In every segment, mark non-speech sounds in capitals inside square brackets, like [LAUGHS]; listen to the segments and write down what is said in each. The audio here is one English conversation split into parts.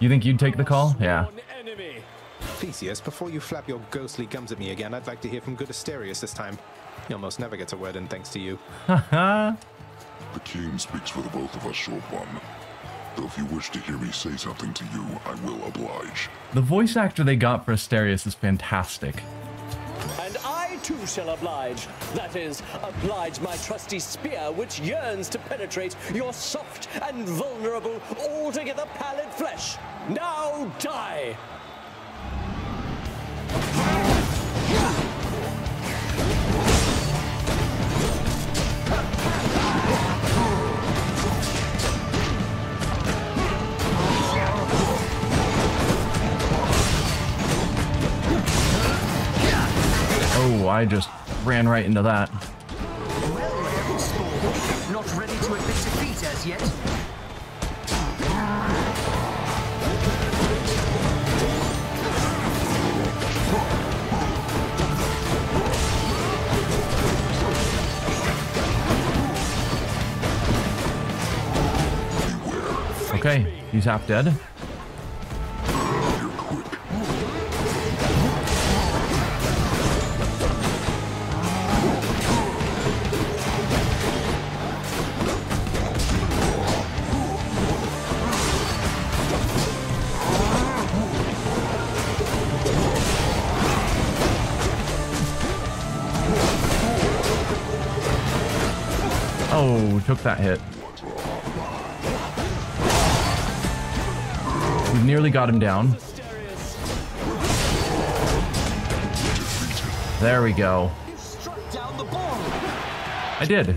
You think you'd take the call? Yeah. Theseus, before you flap your ghostly gums at me again, I'd like to hear from good Asterius this time. He almost never gets a word in thanks to you. Haha. [LAUGHS] The king speaks for the both of us, short one. Though if you wish to hear me say something to you, I will oblige. the voice actor they got for Asterius is fantastic. Too shall oblige. That is, oblige my trusty spear, which yearns to penetrate your soft and vulnerable, altogether pallid flesh. Now die! Oh, I just ran right into that. Not ready to admit defeat as yet. Okay, he's half dead. Took that hit. We nearly got him down. There we go. You struck down the ball. I did.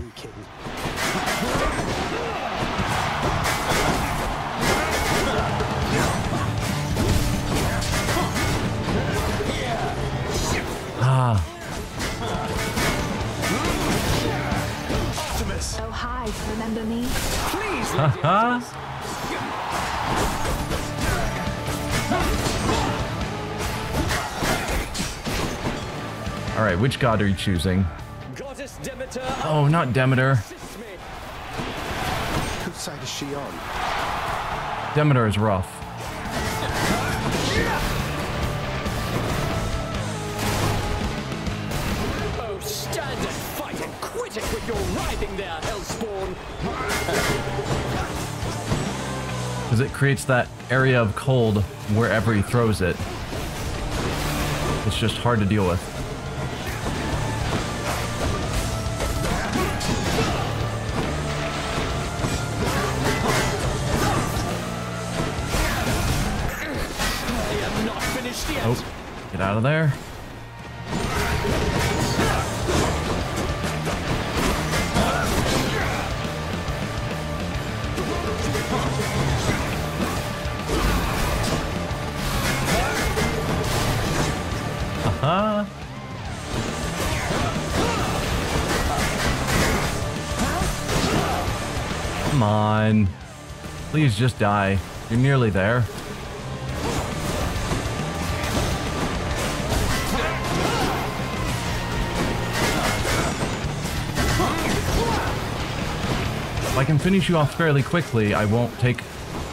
Haha. All right, which god are you choosing? Oh, not Demeter. Whose side is she on? Demeter is rough. Because it creates that area of cold wherever he throws it. It's just hard to deal with. I am not finished yet. Oh, get out of there. Haha. Come on. Please just die. You're nearly there. If I can finish you off fairly quickly, I won't take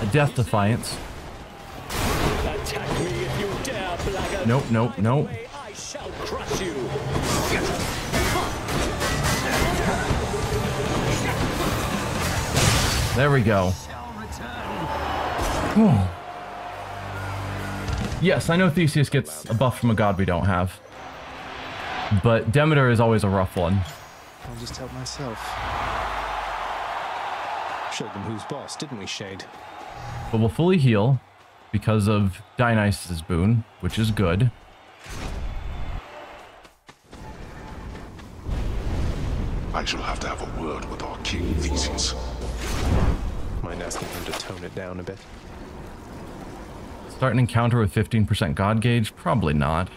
a death defiance. Nope, nope, nope. There we go. Shall. Yes, I know Theseus gets a buff from a god we don't have. But Demeter is always a rough one. I'll just help myself. Showed them who's boss, didn't we, Shade? But we'll fully heal because of Dionysus' boon, which is good. I shall have to have a word with our king, Theseus. Mind asking him to tone it down a bit? Start an encounter with 15% god gauge? Probably not.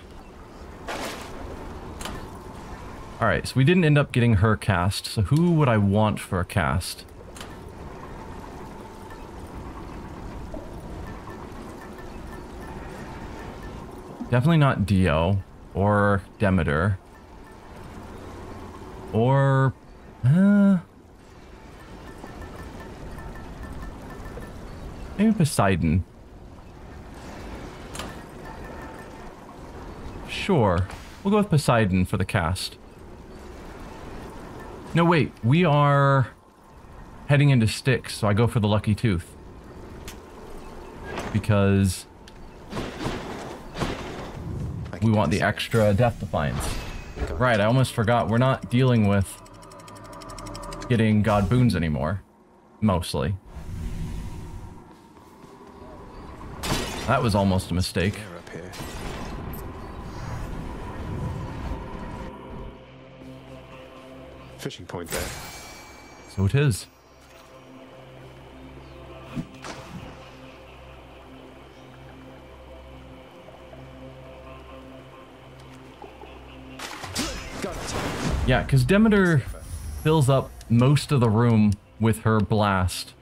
Alright, so we didn't end up getting her cast, so who would I want for a cast? Definitely not Dio or Demeter. Or uh, Maybe Poseidon. Sure. We'll go with Poseidon for the cast. No, wait. We are heading into Styx, so I go for the Lucky Tooth. Because we want the extra Death Defiance. Right, I almost forgot. We're not dealing with getting God Boons anymore. Mostly. That was almost a mistake. Air up here. Fishing point there. So it is. Yeah, because Demeter fills up most of the room with her blast.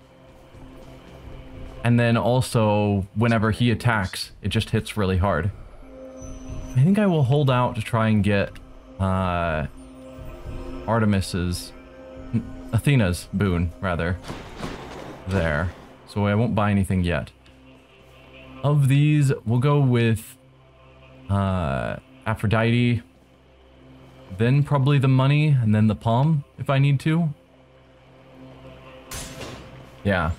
And then also, whenever he attacks, it just hits really hard. I think I will hold out to try and get uh, Artemis's, Athena's boon, rather, there. So I won't buy anything yet. Of these, we'll go with uh, Aphrodite, then probably the money, and then the palm, if I need to. Yeah.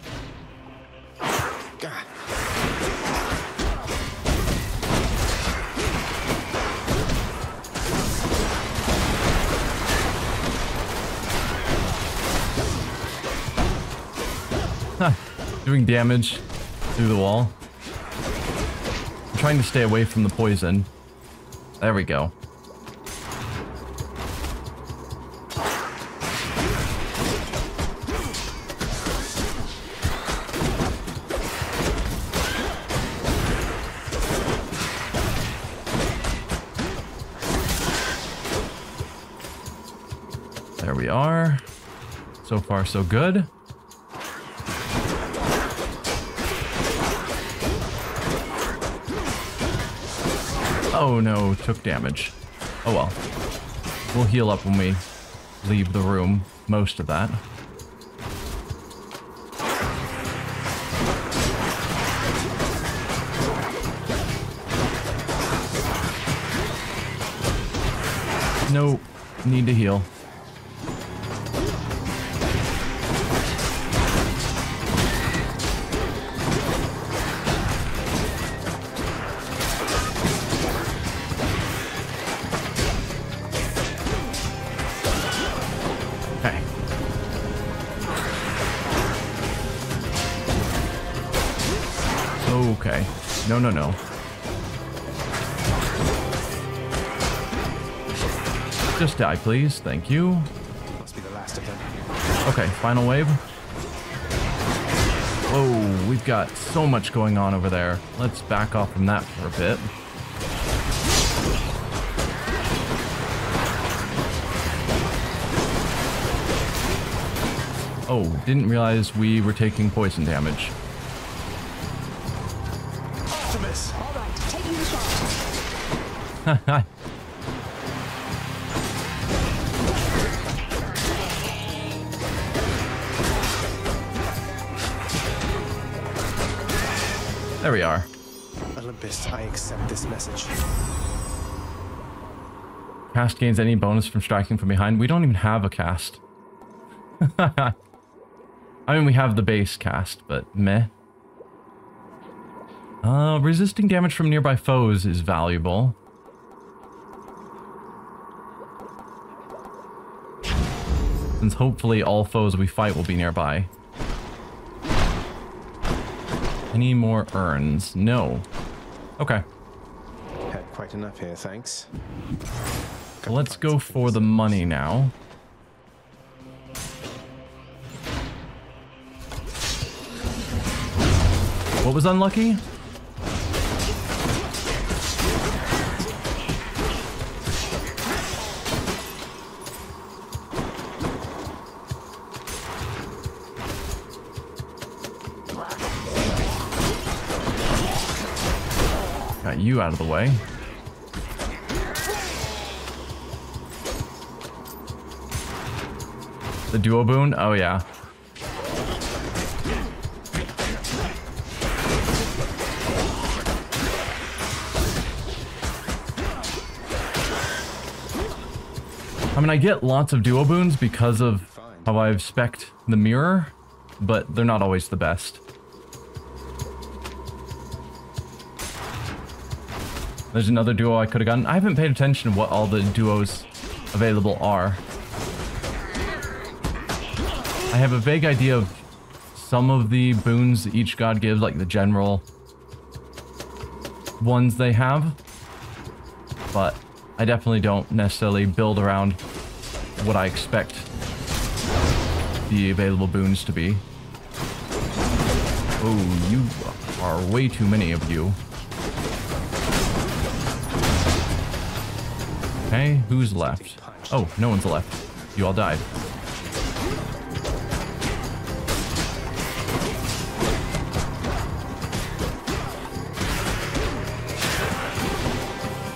[LAUGHS] Doing damage through the wall. I'm trying to stay away from the poison. There we go. There we are. So far, so good. Oh no, took damage. Oh well. We'll heal up when we leave the room. Most of that. No need to heal. No, no, no. Just die, please. Thank you. Must be the last of them. Okay, final wave. Whoa, we've got so much going on over there. Let's back off from that for a bit. Oh, didn't realize we were taking poison damage. [LAUGHS] There we are. Olympus, I accept this message. Cast gains any bonus from striking from behind. We don't even have a cast. [LAUGHS] I mean, we have the base cast, but meh. Uh, resisting damage from nearby foes is valuable. Since hopefully all foes we fight will be nearby. Any more urns? No. Okay. Had quite enough here, thanks. Well, let's go for the money now. What was unlucky? You out of the way. The duo boon? Oh yeah. I mean, I get lots of duo boons because of how I've specced the mirror, but they're not always the best. There's another duo I could have gotten. I haven't paid attention to what all the duos available are. I have a vague idea of some of the boons each god gives, like the general ones they have. But I definitely don't necessarily build around what I expect the available boons to be. Oh, you are way too many of you. Okay, who's left? Oh, no one's left. You all died.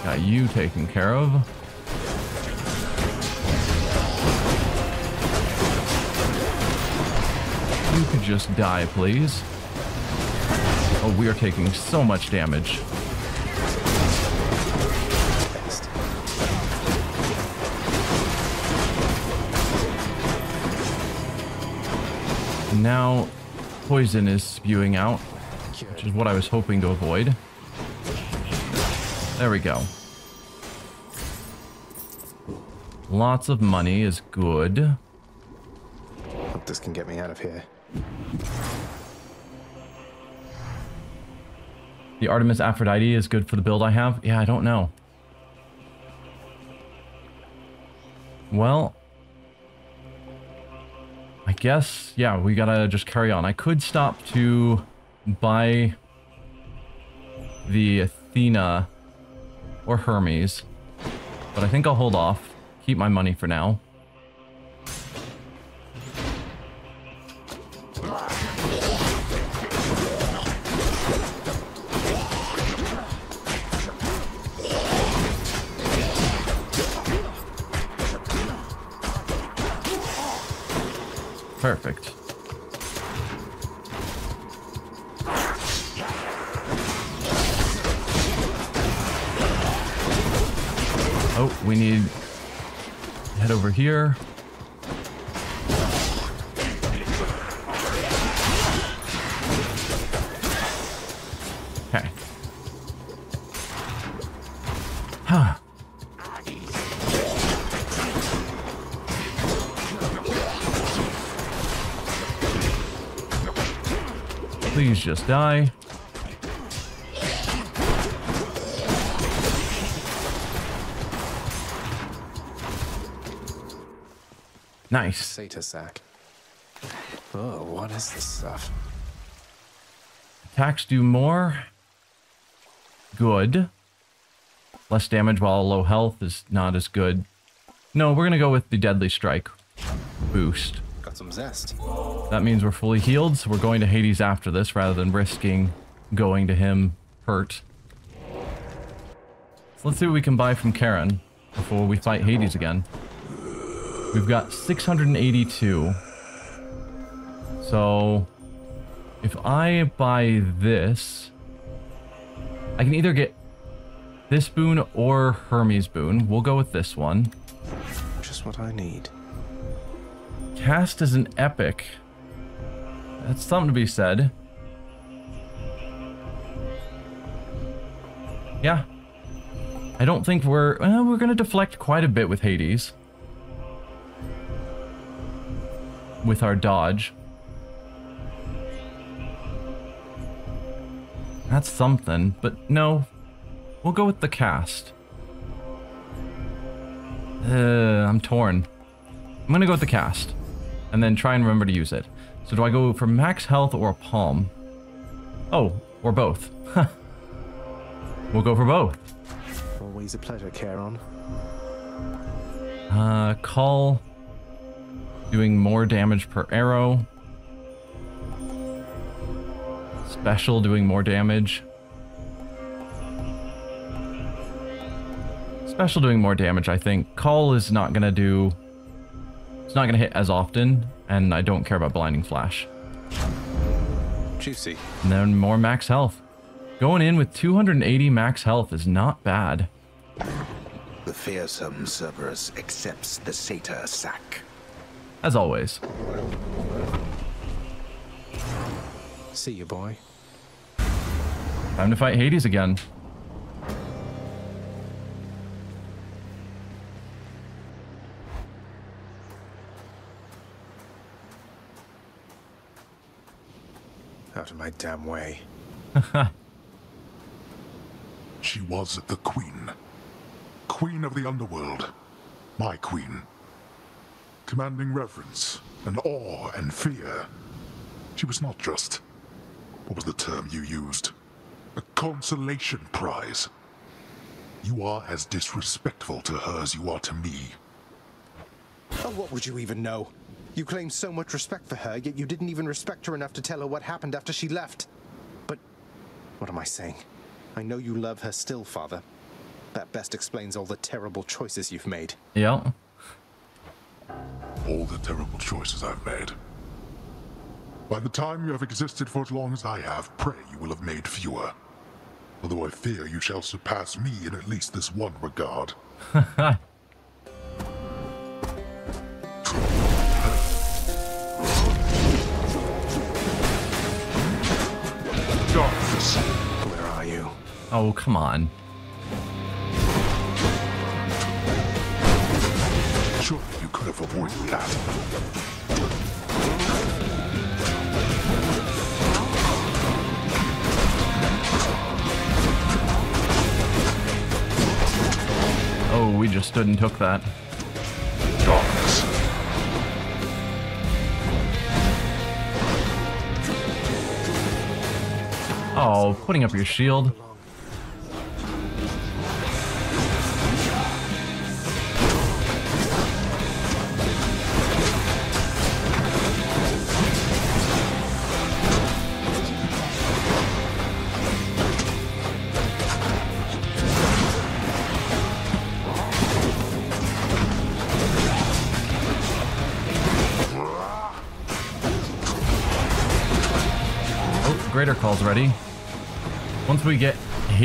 Got you taken care of. You could just die, please. Oh, we are taking so much damage. Now, poison is spewing out, which is what I was hoping to avoid. There we go. Lots of money is good. Hope this can get me out of here. The Artemis Aphrodite is good for the build I have. Yeah, I don't know. Well, guess, yeah, we gotta just carry on. I could stop to buy the Athena or Hermes, but I think I'll hold off. Keep my money for now. Perfect. Oh, we need head over here. Please just die. Nice. Satyr sack. Oh, what is this stuff? Attacks do more. Good. Less damage while low health is not as good. No, we're gonna go with the Deadly Strike boost. Some zest. That means we're fully healed, so we're going to Hades after this rather than risking going to him hurt. So let's see what we can buy from Charon before we fight Hades again. We've got 682. So if I buy this, I can either get this boon or Hermes boon. We'll go with this one. Just what I need. Cast is an epic. That's something to be said. Yeah. I don't think we're... Well, we're going to deflect quite a bit with Hades. With our dodge. That's something, but no. We'll go with the cast. Uh, I'm torn. I'm gonna go with the cast. And then try and remember to use it. So do I go for max health or a palm? Oh, or both. [LAUGHS] we'll go for both. Always a pleasure, Charon. Uh, call. Doing more damage per arrow. Special doing more damage. Special doing more damage, I think. Call is not gonna do... It's not gonna hit as often, and I don't care about Blinding Flash. Juicy. And then more max health. Going in with 280 max health is not bad. The fearsome Cerberus accepts the satyr sack. As always. See you, boy. Time to fight Hades again. Out of my damn way. [LAUGHS] She was the queen. Queen of the underworld. My queen. Commanding reverence and awe and fear. She was not just. What was the term you used? A consolation prize. You are as disrespectful to her as you are to me. Oh, what would you even know? You claim so much respect for her, yet you didn't even respect her enough to tell her what happened after she left. But what am I saying? I know you love her still, Father. That best explains all the terrible choices you've made. Yeah. All the terrible choices I've made. By the time you have existed for as long as I have, pray you will have made fewer. Although I fear you shall surpass me in at least this one regard. [LAUGHS] Oh, come on. Surely you could have avoided that. Oh, we just stood and took that. Darkness. Oh, putting up your shield.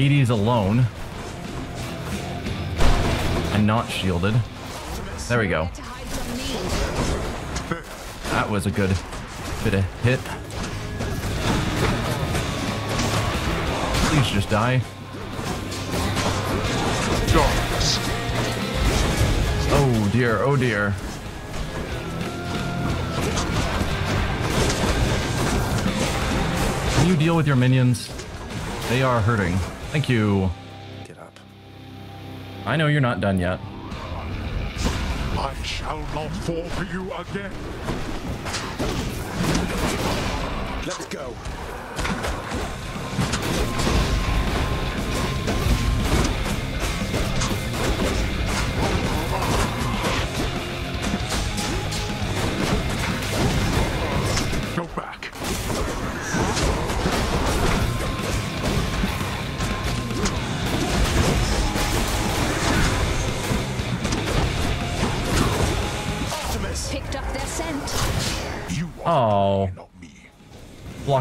Hades alone and not shielded. There we go. That was a good bit of hit. Please just die. Oh dear, oh dear. Can you deal with your minions? They are hurting. Thank you. Get up. I know you're not done yet. I shall not fall for you again. Let's go. Go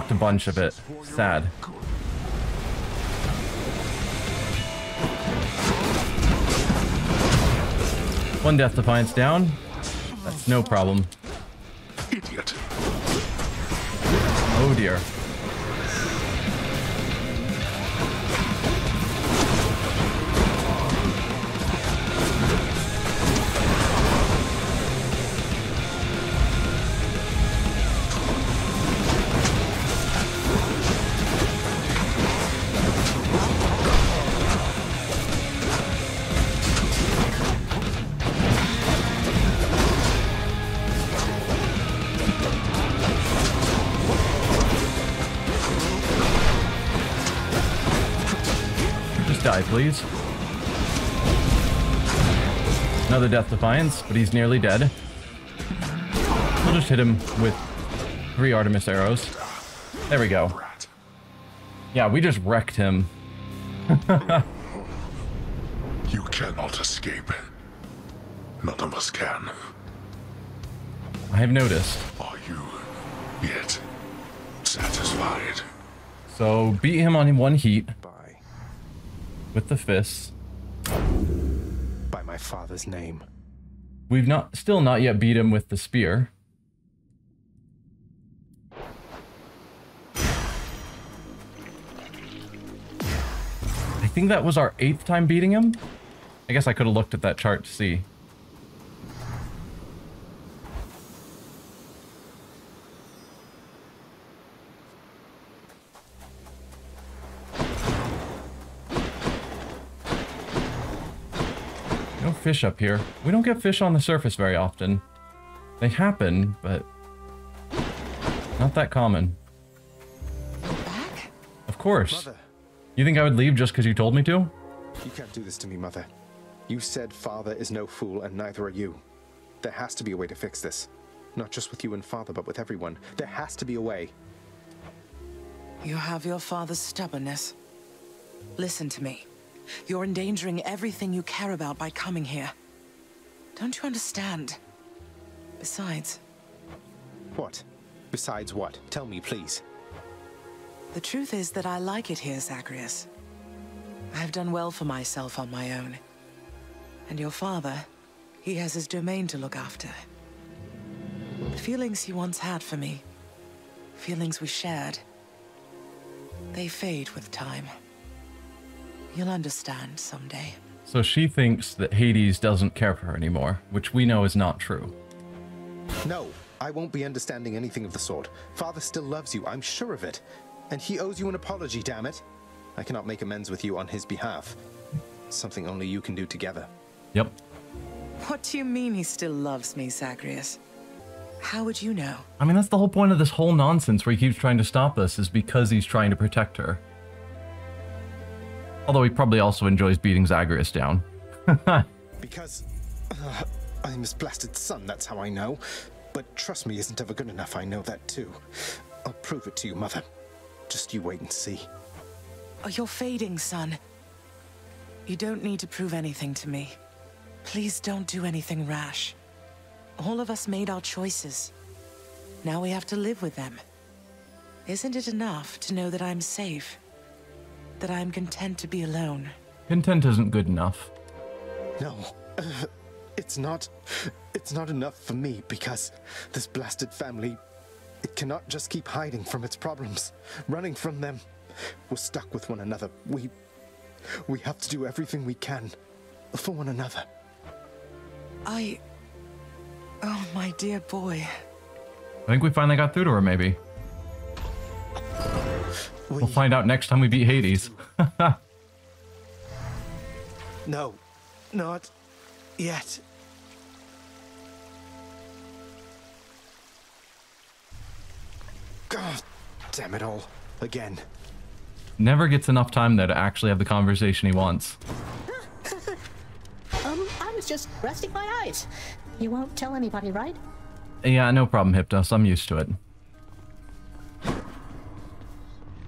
a bunch of it. Sad. One Death Defiance down. That's no problem. Idiot. Oh dear. Please. Another Death Defiance, but he's nearly dead. We'll just hit him with three Artemis arrows. There we go. Yeah, we just wrecked him. [LAUGHS] You cannot escape. None of us can. I have noticed. Are you yet satisfied? So beat him on one heat. With the fists. By my father's name. We've not still not yet beat him with the spear. I think that was our eighth time beating him. I guess I could have looked at that chart to see. No fish up here. We don't get fish on the surface very often. They happen, but not that common. Back? Of course. Mother, You think I would leave just because you told me to? you can't do this to me, Mother. You said father is no fool, and neither are you. There has to be a way to fix this. Not just with you and father, but with everyone. There has to be a way. You have your father's stubbornness. Listen to me. You're endangering everything you care about by coming here. Don't you understand? Besides, What? Besides what? Tell me, please. the truth is that I like it here, Zagreus. I've done well for myself on my own. And your father, he has his domain to look after. The feelings he once had for me, feelings we shared, they fade with time. You'll understand someday. So she thinks that Hades doesn't care for her anymore, which we know is not true. No, I won't be understanding anything of the sort. Father still loves you, I'm sure of it. And he owes you an apology, damn it. I cannot make amends with you on his behalf. Something only you can do together. Yep. What do you mean he still loves me, Zagreus? How would you know? I mean, that's the whole point of this whole nonsense where he keeps trying to stop us, is because he's trying to protect her. Although he probably also enjoys beating Zagreus down. [LAUGHS] Because uh, I'm his blasted son, that's how I know. But trust me isn't ever good enough, I know that too. I'll prove it to you, Mother. Just you wait and see. Oh, you're fading, son. You don't need to prove anything to me. Please don't do anything rash. All of us made our choices. Now we have to live with them. Isn't it enough to know that I'm safe? That I'm content to be alone? Content isn't good enough. No, uh, [LAUGHS] it's not. It's not enough for me because this blasted family. It cannot just keep hiding from its problems, running from them. We're stuck with one another. We. We have to do everything we can for one another. I... Oh, my dear boy. I think we finally got through to her, maybe. We, We'll find out next time we beat Hades. [LAUGHS] No, not yet. God damn it all. Again. Never gets enough time there to actually have the conversation he wants. [LAUGHS] Um, I was just resting my eyes. You won't tell anybody, right? Yeah, no problem, Hypnos. I'm used to it.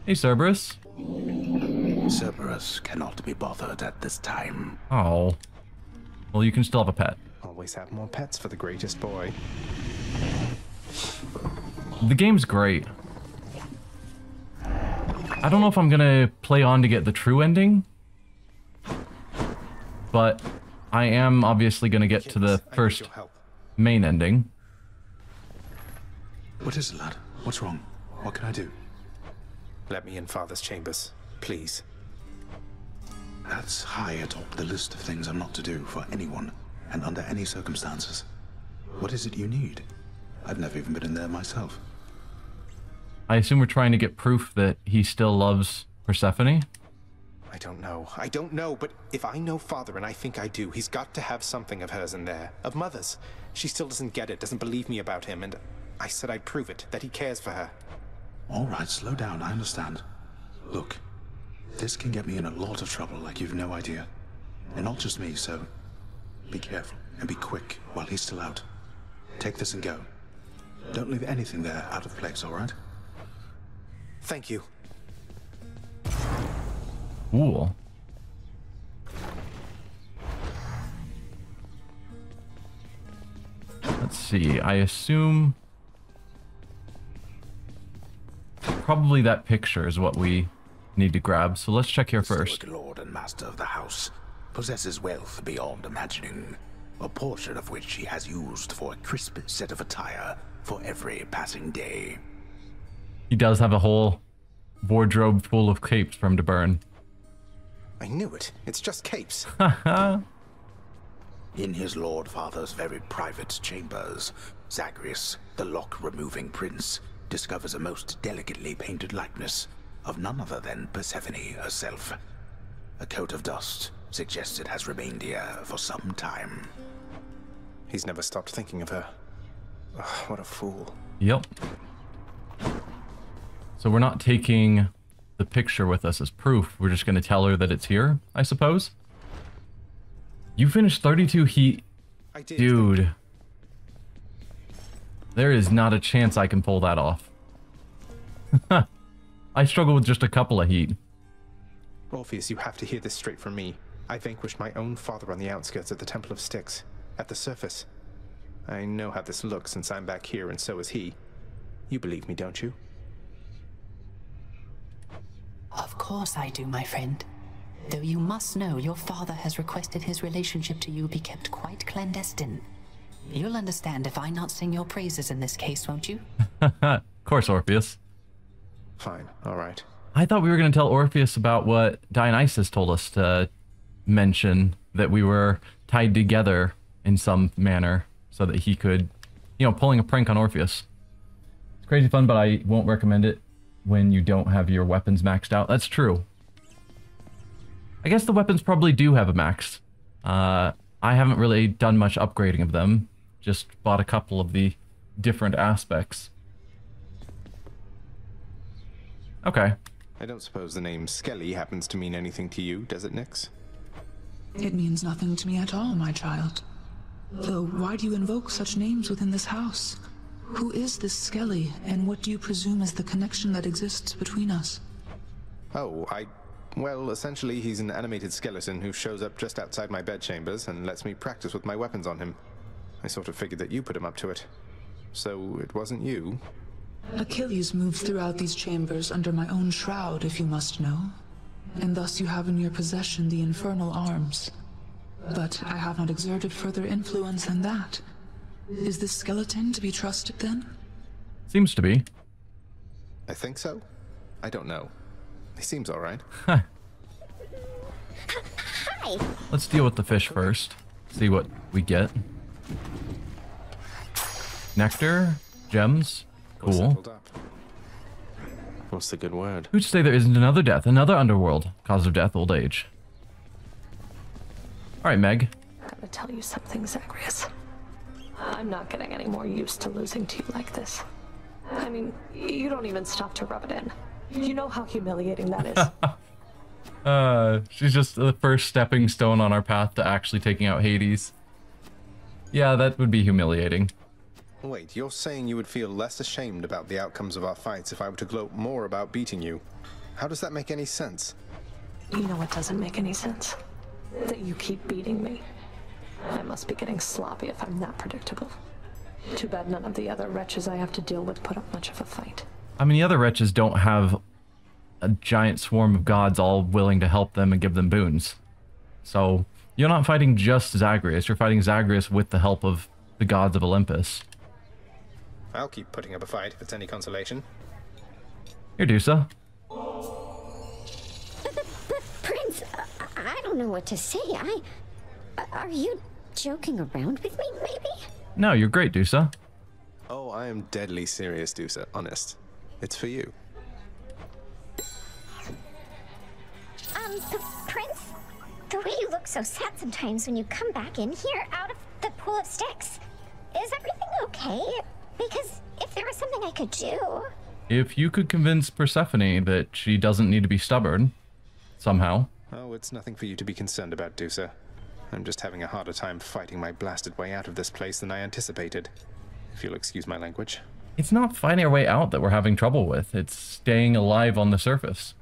Hey, Cerberus. Cerberus cannot be bothered at this time. Oh. Well, you can still have a pet. Always have more pets for the greatest boy. The game's great. I don't know if I'm gonna play on to get the true ending. But I am obviously gonna get to the Kids, I need first main ending. What is it, lad? What's wrong? What can I do? Let me in Father's chambers, please. That's high atop the list of things I'm not to do for anyone and under any circumstances. What is it you need? I've never even been in there myself. I assume we're trying to get proof that he still loves Persephone. I don't know. I don't know, but if I know Father, and I think I do, he's got to have something of hers in there. Of Mother's. She still doesn't get it, doesn't believe me about him, and I said I'd prove it, that he cares for her. All right, slow down. I understand. Look, this can get me in a lot of trouble like you've no idea. And not just me, so be careful and be quick while he's still out. Take this and go. Don't leave anything there out of place, all right? Thank you. Cool. Let's see. I assume probably that picture is what we need to grab. So let's check here first. The Lord and master of the house. possesses wealth beyond imagining, a portion of which he has used for a crisp set of attire for every passing day. He does have a whole wardrobe full of capes from to burn. I knew it. It's just capes. [LAUGHS] In his Lord Father's very private chambers, Zagreus, the lock-removing prince, discovers a most delicately painted likeness of none other than Persephone herself. A coat of dust suggests it has remained here for some time. He's never stopped thinking of her. Ugh, what a fool. Yep. So we're not taking the picture with us as proof. We're just going to tell her that it's here, I suppose. You finished 32 heat. I did. Dude. There is not a chance I can pull that off. [LAUGHS] I struggle with just a couple of heat. Orpheus, you have to hear this straight from me. I vanquished my own father on the outskirts of the Temple of Styx, at the surface. I know how this looks since I'm back here, and so is he. You believe me, don't you? Of course I do, my friend. Though you must know your father has requested his relationship to you be kept quite clandestine. You'll understand if I not sing your praises in this case, won't you? [LAUGHS] of course, Orpheus. Fine, alright. I thought we were going to tell Orpheus about what Dionysus told us to mention that we were tied together in some manner so that he could, you know, pulling a prank on Orpheus. It's crazy fun, but I won't recommend it when you don't have your weapons maxed out. That's true. I guess the weapons probably do have a max. Uh, I haven't really done much upgrading of them. Just bought a couple of the different aspects. Okay. I don't suppose the name Skelly happens to mean anything to you, does it, Nyx? It means nothing to me at all, my child. Though, why do you invoke such names within this house? Who is this Skelly, and what do you presume is the connection that exists between us? Oh, I. Well, essentially, he's an animated skeleton who shows up just outside my bedchambers and lets me practice with my weapons on him. I sort of figured that you put him up to it. So it wasn't you? Achilles moved throughout these chambers under my own shroud, if you must know. And thus you have in your possession the infernal arms. But I have not exerted further influence than that. Is this skeleton to be trusted then? Seems to be. I think so. I don't know. He seems alright. [LAUGHS] Hi. Let's deal with the fish first. See what we get. Nectar, gems, cool. What's the good word? Who'd say there isn't another death, another underworld? Cause of death, old age. Alright, Meg. I gotta tell you something, Zagreus. I'm not getting any more used to losing to you like this. I mean, you don't even stop to rub it in. You know how humiliating that is. [LAUGHS] Uh, she's just the first stepping stone on our path to actually taking out Hades. Yeah, that would be humiliating. Wait, you're saying you would feel less ashamed about the outcomes of our fights if I were to gloat more about beating you? How does that make any sense? you know what doesn't make any sense? That you keep beating me. I must be getting sloppy if I'm that predictable. Too bad none of the other wretches I have to deal with put up much of a fight. I mean, the other wretches don't have a giant swarm of gods all willing to help them and give them boons. So, you're not fighting just Zagreus, you're fighting Zagreus with the help of the gods of Olympus. I'll keep putting up a fight if it's any consolation. Here, Dusa. Prince, uh, I don't know what to say. I. Are you joking around with me, maybe? No, you're great, Dusa. Oh, I am deadly serious, Dusa. Honest. It's for you. Um, P- Prince? The way you look so sad sometimes when you come back in here out of the pool of Styx. Is everything okay? Because if there was something I could do. If you could convince Persephone that she doesn't need to be stubborn, somehow. Oh, it's nothing for you to be concerned about, Dusa. I'm just having a harder time fighting my blasted way out of this place than I anticipated. If you'll excuse my language. It's not finding our way out that we're having trouble with, it's staying alive on the surface.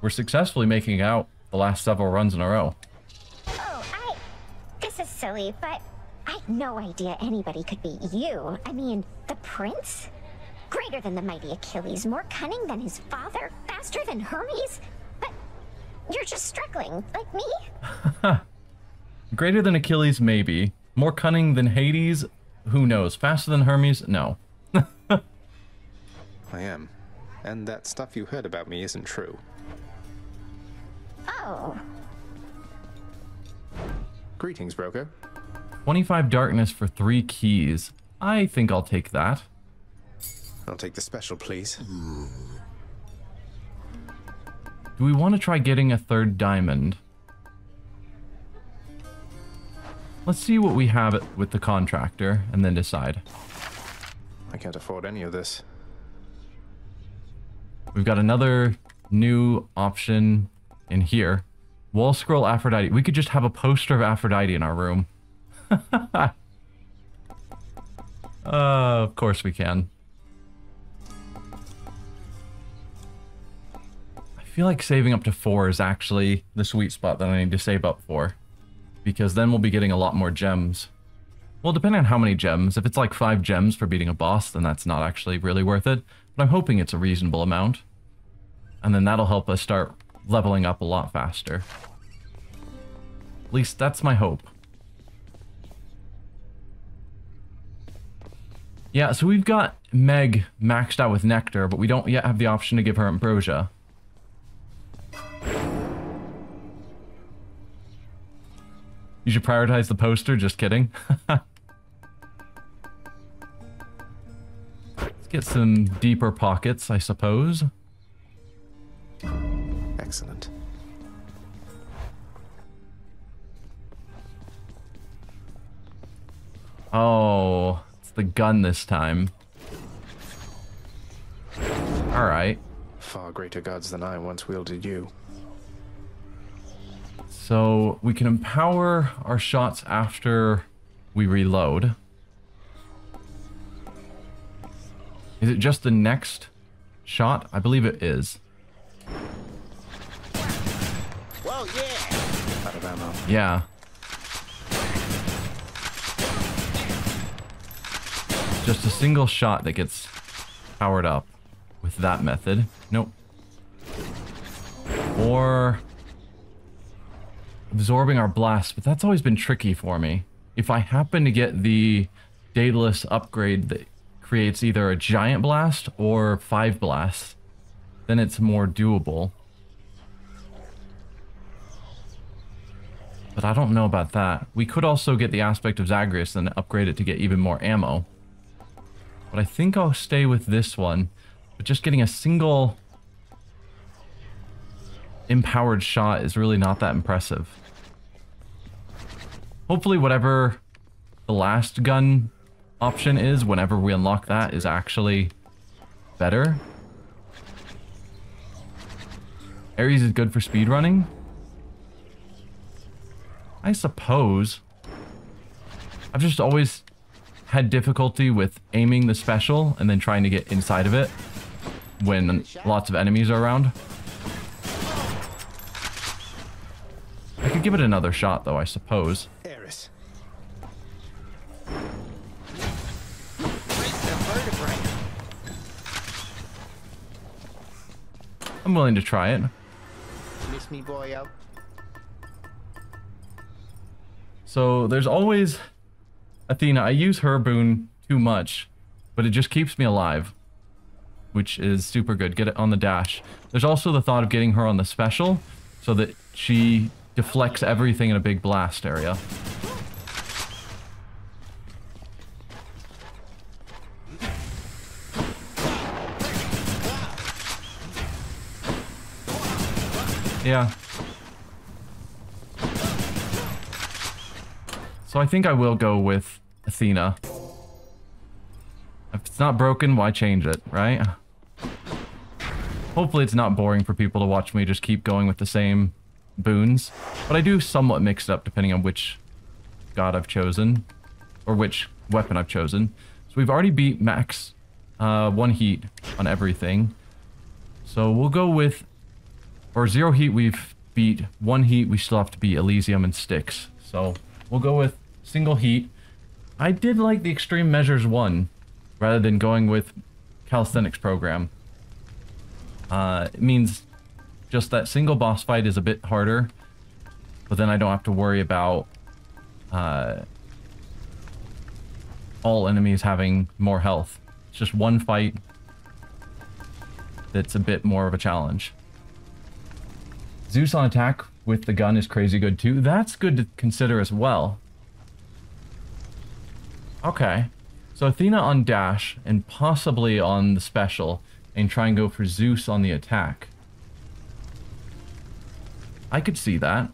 We're successfully making out the last several runs in a row. Oh, I. This is silly, but I had no idea anybody could beat you. I mean, the prince? Greater than the mighty Achilles, more cunning than his father, faster than Hermes. But you're just struggling, like me. [LAUGHS] Greater than Achilles, maybe. More cunning than Hades? Who knows? Faster than Hermes? No. [LAUGHS] I am. And that stuff you heard about me isn't true. Oh. Greetings, broker. 25 darkness for three keys. I think I'll take that. I'll take the special, please. Do we want to try getting a third diamond? Let's see what we have with the contractor and then decide. I can't afford any of this. We've got another new option in here. Wall scroll Aphrodite. We could just have a poster of Aphrodite in our room. [LAUGHS] uh, of course we can. I feel like saving up to four is actually the sweet spot that I need to save up for. Because then we'll be getting a lot more gems. Well, depending on how many gems. If it's like five gems for beating a boss, then that's not actually really worth it. But I'm hoping it's a reasonable amount. And then that'll help us start leveling up a lot faster. At least that's my hope. Yeah, so we've got Meg maxed out with Nectar, but we don't yet have the option to give her Ambrosia. You should prioritize the poster, just kidding. [LAUGHS] Let's get some deeper pockets, I suppose. Excellent. Oh, the gun this time. Alright. Far greater gods than I once wielded you. So we can empower our shots after we reload. Is it just the next shot? I believe it is. Well, yeah. Out of ammo. Yeah. Just a single shot that gets powered up with that method. Nope. Or absorbing our blast, but that's always been tricky for me. If I happen to get the Daedalus upgrade that creates either a giant blast or five blasts, then it's more doable. But I don't know about that. We could also get the aspect of Zagreus and upgrade it to get even more ammo. But I think I'll stay with this one. But just getting a single empowered shot is really not that impressive. Hopefully whatever the last gun option is, whenever we unlock that, is actually better. Eris is good for speedrunning. I suppose. I've just always had difficulty with aiming the special and then trying to get inside of it when lots of enemies are around. I could give it another shot though, I suppose. Eris. I'm willing to try it. Miss me, boyo. So there's always Athena. I use her boon too much, but it just keeps me alive, which is super good. Get it on the dash. There's also the thought of getting her on the special so that she deflects everything in a big blast area. Yeah. So I think I will go with Athena. If it's not broken, why change it, right? Hopefully it's not boring for people to watch me just keep going with the same boons. But I do somewhat mix it up depending on which god I've chosen. Or which weapon I've chosen. So we've already beat max uh, one heat on everything. So we'll go with... Or zero heat we've beat. One heat we still have to beat Elysium and Styx. So we'll go with single heat. I did like the extreme measures one rather than going with calisthenics program. Uh, it means Just that single boss fight is a bit harder, but then I don't have to worry about uh, all enemies having more health. It's just one fight that's a bit more of a challenge. Zeus on attack with the gun is crazy good too. That's good to consider as well. Okay. So Athena on dash and possibly on the special and try and go for Zeus on the attack. I could see that.